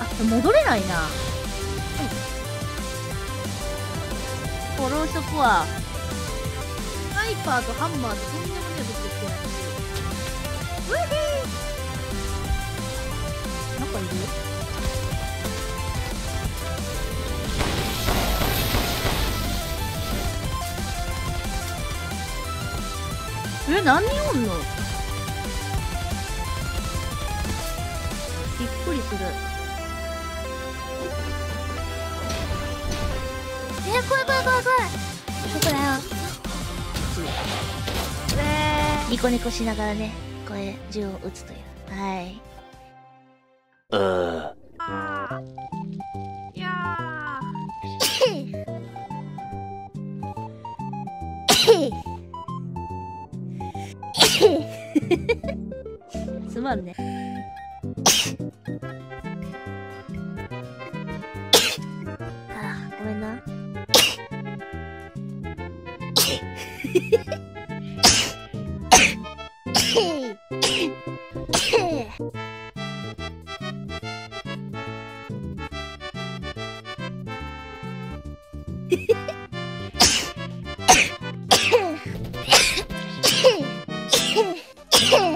あ戻れないな。フォローしとくわスナイパーとハンマーととんでもねえ武器できて。ないしウィヒー。なんかいる？え何人おんの？する。え怖い怖い怖い怖い。どこだよえニコニコしながらねこれ銃を撃つという。はい。呃，あー。いやー。すまんねあごめんな。ド